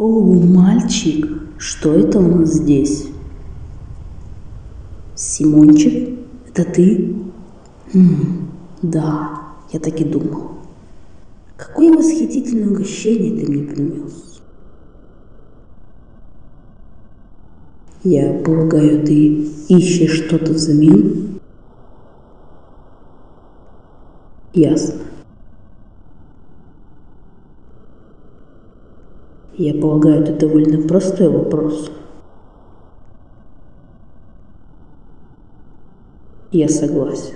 О, мальчик, что это у нас здесь? Симончик, это ты? Хм, да, я так и думал. Какое восхитительное угощение ты мне принес. Я полагаю, ты ищешь что-то взамен? Ясно. Я полагаю, это довольно простой вопрос. Я согласен.